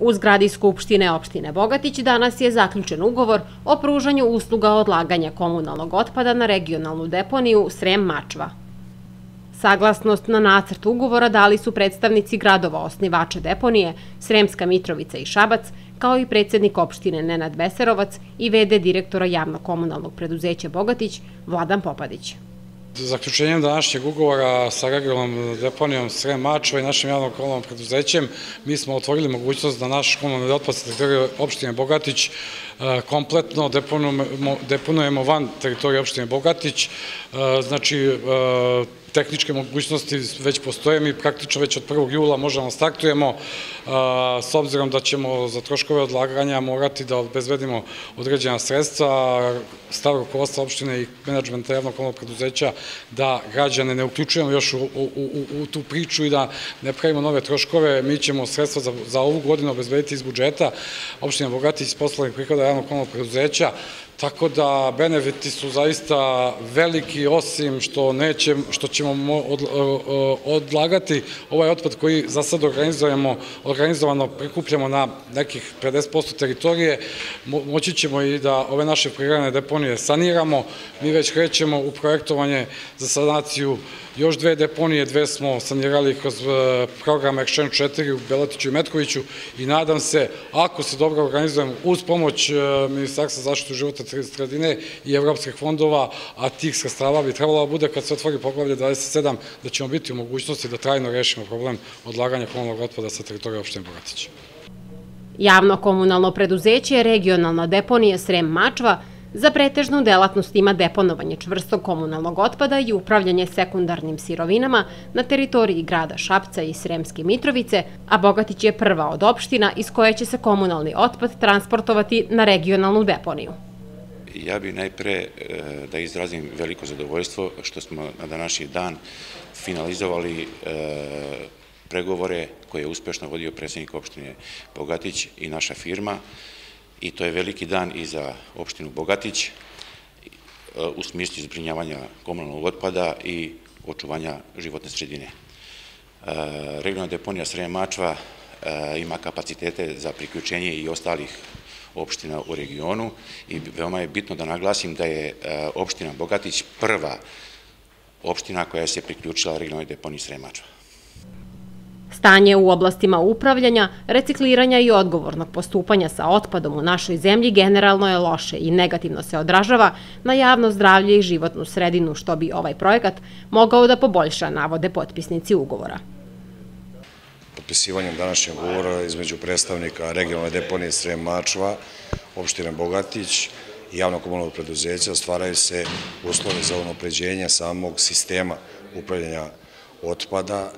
U zgradi Skupštine opštine Bogatić danas je zaključen ugovor o pružanju usluga odlaganja komunalnog otpada na regionalnu deponiju Srem Mačva. Saglasnost na nacrt ugovora dali su predstavnici gradova osnivača deponije Sremska Mitrovica i Šabac, kao i predsednik opštine Nenad Veserovac i vede direktora javno-komunalnog preduzeća Bogatić Vladan Popadić. Zaključenjem današnjeg ugovora sa regionalnom deponijom Srem Mačva i našim javnom komunalnom preduzećem mi smo otvorili mogućnost da naš komunalni otpad sa teritorije opštine Bogatić e, kompletno deponujemo van teritorije opštine Bogatić. E, znači, e, tehničke mogućnosti već postoje, mi praktično već od 1. jula možemo da startujemo, s obzirom da ćemo za troškove odlaganja morati da obezvedimo određena sredstva, stav rukovodstva opštine i menadžmenta javnog komunalnog preduzeća da građane ne uključujemo još u, tu priču i da ne pravimo nove troškove, mi ćemo sredstva za, za ovu godinu obezvediti iz budžeta opštine Bogati iz poslovnih prihoda javnog komunalnog preduzeća, Tako da benefiti su zaista veliki, osim što, što ćemo odlagati ovaj otpad koji za sad organizujemo, organizovano prikupljamo na nekih 50% teritorije, moći ćemo i da ove naše prirane deponije saniramo. Mi već krećemo u projektovanje za sanaciju još dve deponije, dve smo sanirali kroz e, program Exchange 4 u Belatiću i Metkoviću i nadam se, ako se dobro organizujemo, uz pomoć e, Ministarstva zaštitu života sredine i evropskih fondova, a tih sredstava bi trebalo da bude kad se otvori poglavlje 27, da ćemo biti u mogućnosti da trajno rešimo problem odlaganja komunalnog otpada sa teritorije opštine Bogatić. Javno komunalno preduzeće regionalna deponija Srem Mačva Za pretežnu delatnost ima deponovanje čvrstog komunalnog otpada i upravljanje sekundarnim sirovinama na teritoriji grada Šapca i Sremske Mitrovice, a Bogatić je prva od opština iz koje će se komunalni otpad transportovati na regionalnu deponiju. Ja bih najpre e, da izrazim veliko zadovoljstvo što smo na današnji dan finalizovali e, pregovore koje je uspešno vodio predsjednik opštine Bogatić i naša firma i to je veliki dan i za opštinu Bogatić e, u smislu zbrinjavanja komunalnog otpada i očuvanja životne sredine. Regionalna deponija Srema Mačva ima kapacitete za priključenje i ostalih opština u regionu i veoma je bitno da naglasim da je opština Bogatić prva opština koja se priključila regionalnoj deponiji Srema Mačva. Stanje u oblastima upravljanja, recikliranja i odgovornog postupanja sa otpadom u našoj zemlji generalno je loše i negativno se odražava na javno zdravlje i životnu sredinu, što bi ovaj projekat mogao da poboljša, navode potpisnici ugovora. Potpisivanjem današnjeg ugovora između predstavnika regionalne deponije Srem Mačva, opštine Bogatić i javno komunalnog preduzeća stvaraju se uslovi za unopređenje samog sistema upravljanja otpada,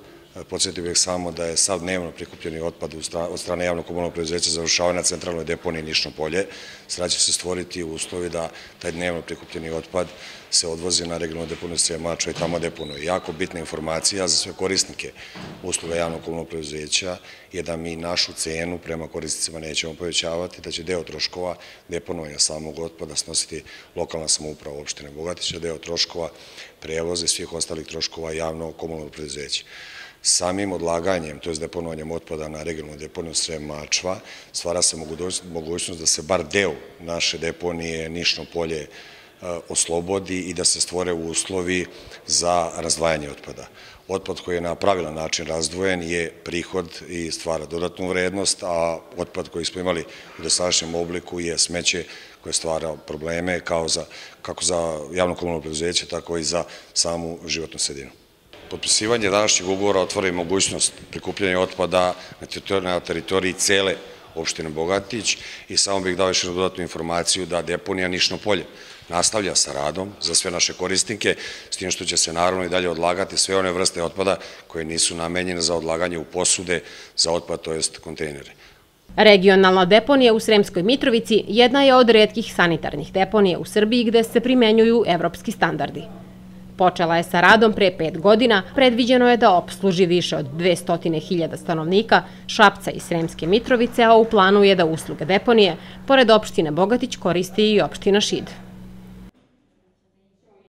Podsjetio bih samo da je sav dnevno prikupljeni otpad od strane javnog komunalnog preduzeća završava na centralnoj deponiji Nišno polje. Sada će se stvoriti uslovi da taj dnevno prikupljeni otpad se odvozi na regionalnu deponiju Sremača i tamo deponuje. Jako bitna informacija za sve korisnike usluga javnog komunalnog preduzeća je da mi našu cenu prema korisnicima nećemo povećavati, da će deo troškova deponovanja samog otpada snositi lokalna samouprava opštine Bogatića, deo troškova prevoze svih ostalih troškova javnog komunalnog preduzeća. Samim odlaganjem, to je deponovanjem otpada na regionalnu deponiju Srem Mačva, stvara se mogućnost da se bar deo naše deponije Nišno polje e, oslobodi i da se stvore uslovi za razdvajanje otpada. Otpad koji je na pravilan način razdvojen je prihod i stvara dodatnu vrednost, a otpad koji smo imali u dosadašnjem obliku je smeće koje stvara probleme kao za, kako za javno komunalno preduzeće, tako i za samu životnu sredinu. Potpisivanje današnjeg ugovora otvara mogućnost prikupljanja otpada na teritoriji cele opštine Bogatić i samo bih dao još jednu dodatnu informaciju da deponija Nišno polje nastavlja sa radom za sve naše korisnike, s tim što će se naravno i dalje odlagati sve one vrste otpada koje nisu namenjene za odlaganje u posude za otpad, to jest kontejnere. Regionalna deponija u Sremskoj Mitrovici jedna je od redkih sanitarnih deponija u Srbiji gde se primenjuju evropski standardi. Počela je sa radom pre pet godina, predviđeno je da obsluži više od 200.000 stanovnika Šapca i Sremske Mitrovice, a u planu je da usluge deponije, pored opštine Bogatić, koristi i opština Šid.